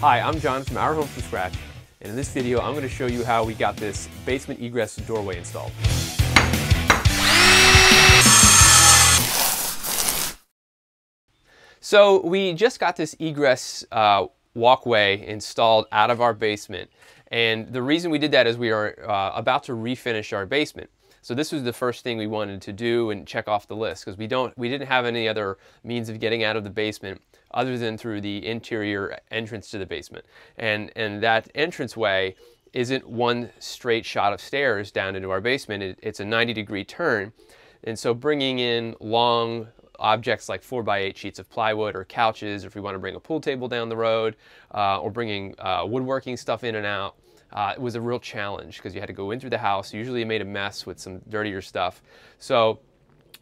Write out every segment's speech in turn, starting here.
Hi, I'm John from Our Home from Scratch, and in this video I'm going to show you how we got this basement egress doorway installed. So we just got this egress uh, walkway installed out of our basement, and the reason we did that is we are uh, about to refinish our basement. So this was the first thing we wanted to do and check off the list because we don't we didn't have any other means of getting out of the basement other than through the interior entrance to the basement. And and that entranceway isn't one straight shot of stairs down into our basement. It, it's a 90 degree turn. And so bringing in long objects like 4 by 8 sheets of plywood or couches, or if we want to bring a pool table down the road, uh, or bringing uh, woodworking stuff in and out, uh, it was a real challenge because you had to go in through the house. Usually you made a mess with some dirtier stuff. So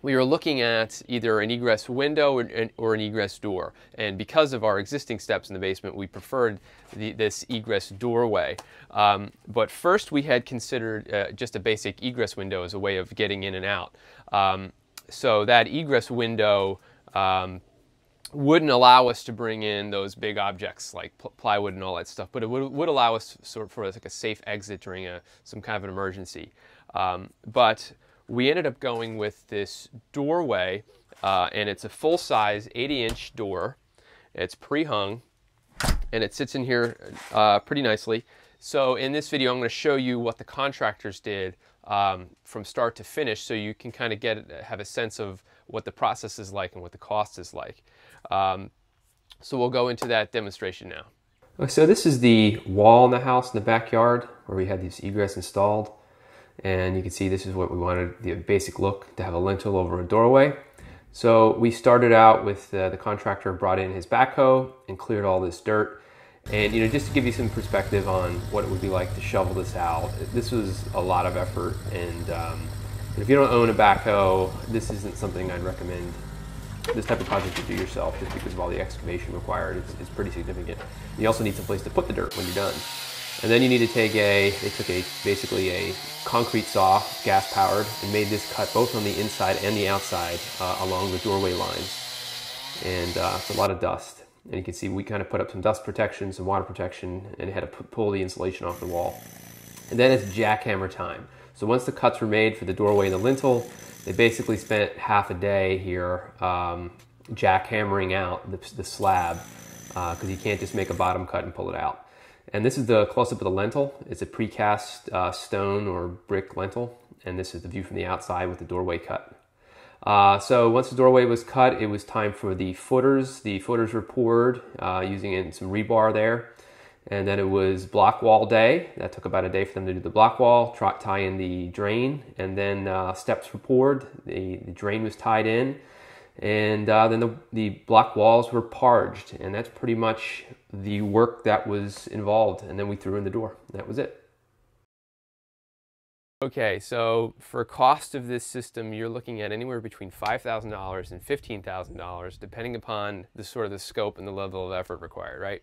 we were looking at either an egress window or an, or an, egress door. And because of our existing steps in the basement, we preferred the, this egress doorway. Um, but first we had considered uh, just a basic egress window as a way of getting in and out. Um, so that egress window um, wouldn't allow us to bring in those big objects like pl plywood and all that stuff, but it would, would allow us sort of for like a safe exit during a, some kind of an emergency. Um, but we ended up going with this doorway, uh, and it's a full-size 80-inch door. It's pre-hung, and it sits in here uh, pretty nicely. So in this video, I'm going to show you what the contractors did um, from start to finish so you can kind of get have a sense of what the process is like and what the cost is like. Um, so we'll go into that demonstration now. So this is the wall in the house in the backyard where we had these egress installed. And you can see this is what we wanted, the basic look, to have a lintel over a doorway. So we started out with uh, the contractor brought in his backhoe and cleared all this dirt. And you know, just to give you some perspective on what it would be like to shovel this out, this was a lot of effort. And um, if you don't own a backhoe, this isn't something I'd recommend this type of project to do yourself just because of all the excavation required. It's, it's pretty significant. You also need some place to put the dirt when you're done. And then you need to take a, they took a, basically a concrete saw, gas powered, and made this cut both on the inside and the outside uh, along the doorway lines. And uh, it's a lot of dust. And you can see we kind of put up some dust protection, some water protection, and had to pull the insulation off the wall. And then it's jackhammer time. So once the cuts were made for the doorway and the lintel, they basically spent half a day here um, jackhammering out the, the slab because uh, you can't just make a bottom cut and pull it out. And this is the close-up of the lintel. It's a precast uh, stone or brick lintel. And this is the view from the outside with the doorway cut. Uh, so once the doorway was cut, it was time for the footers. The footers were poured uh, using some rebar there. And then it was block wall day. That took about a day for them to do the block wall, tie in the drain, and then uh, steps were poured. The, the, drain was tied in, and uh, then the, the block walls were parged. And that's pretty much the work that was involved. And then we threw in the door. That was it. Okay, so for cost of this system, you're looking at anywhere between $5,000 and $15,000, depending upon the sort of the scope and the level of effort required, right?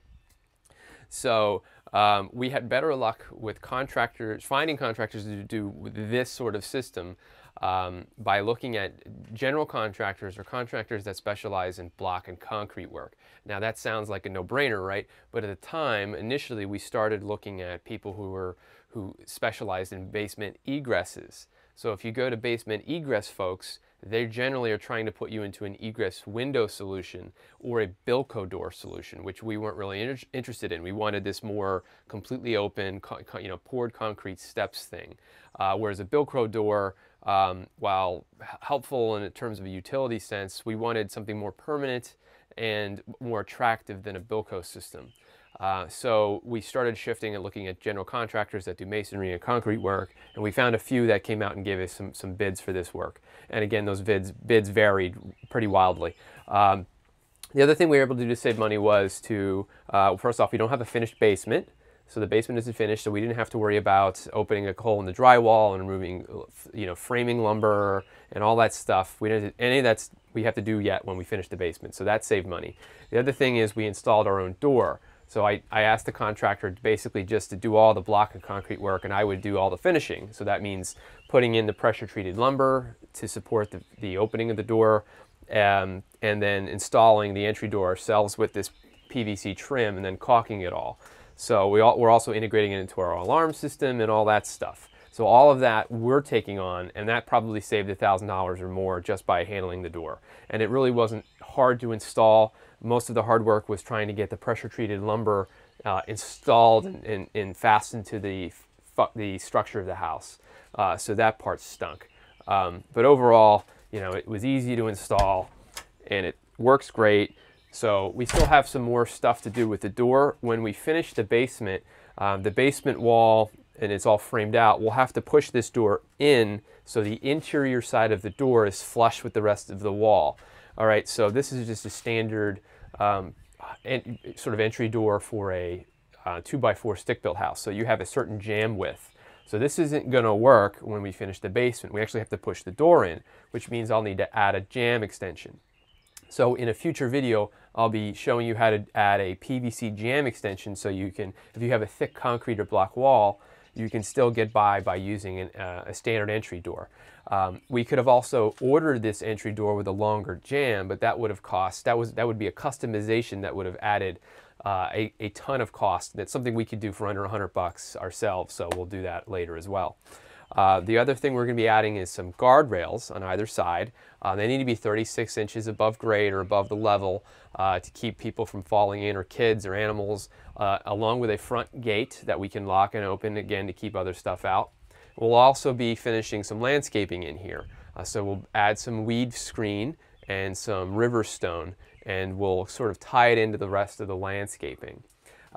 So um, we had better luck with contractors, finding contractors to do this sort of system um, by looking at general contractors or contractors that specialize in block and concrete work. Now that sounds like a no-brainer, right? But at the time, initially, we started looking at people who were who specialized in basement egresses. So if you go to basement egress folks, they generally are trying to put you into an egress window solution or a Bilco door solution, which we weren't really inter interested in. We wanted this more completely open, you know, poured concrete steps thing. Uh, whereas a Bilco door, um, while helpful in terms of a utility sense, we wanted something more permanent and more attractive than a Bilco system. Uh, so we started shifting and looking at general contractors that do masonry and concrete work, and we found a few that came out and gave us some, some bids for this work. And again, those bids, bids varied pretty wildly. Um, the other thing we were able to do to save money was to, uh, first off, we don't have a finished basement, so the basement isn't finished, so we didn't have to worry about opening a hole in the drywall and removing, you know, framing lumber and all that stuff. We didn't any of that's we have to do yet when we finish the basement, so that saved money. The other thing is we installed our own door. So I, I asked the contractor basically just to do all the block and concrete work and I would do all the finishing. So that means putting in the pressure treated lumber to support the, the opening of the door um, and then installing the entry door ourselves with this PVC trim and then caulking it all. So we all, we're also integrating it into our alarm system and all that stuff. So all of that we're taking on, and that probably saved $1,000 or more just by handling the door. And it really wasn't hard to install. Most of the hard work was trying to get the pressure treated lumber uh, installed and, and, and, fastened to the, the structure of the house. Uh, so that part stunk. Um, but overall, you know, it was easy to install and it works great. So we still have some more stuff to do with the door. When we finish the basement, um, the basement wall and it's all framed out, we'll have to push this door in so the interior side of the door is flush with the rest of the wall. All right, so this is just a standard um, sort of entry door for a uh, two by four stick built house. So you have a certain jamb width. So this isn't gonna work when we finish the basement. We actually have to push the door in, which means I'll need to add a jamb extension. So in a future video, I'll be showing you how to add a PVC jamb extension so you can, if you have a thick concrete or block wall, you can still get by by using an, uh, a standard entry door. Um, we could have also ordered this entry door with a longer jamb, but that would have cost, that, was, that would be a customization that would have added uh, a, a ton of cost. That's something we could do for under 100 bucks ourselves, so we'll do that later as well. Uh, the other thing we're going to be adding is some guardrails on either side. Uh, they need to be 36 inches above grade or above the level uh, to keep people from falling in or kids or animals, uh, along with a front gate that we can lock and open again to keep other stuff out. We'll also be finishing some landscaping in here. Uh, so we'll add some weed screen and some river stone and we'll sort of tie it into the rest of the landscaping.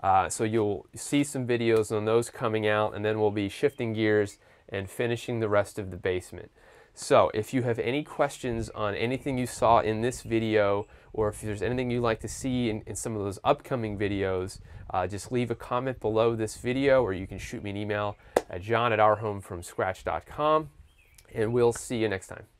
Uh, so you'll see some videos on those coming out and then we'll be shifting gears and finishing the rest of the basement. So if you have any questions on anything you saw in this video or if there's anything you'd like to see in, in some of those upcoming videos, uh, just leave a comment below this video or you can shoot me an email at john at ourhomefromscratch.com and we'll see you next time.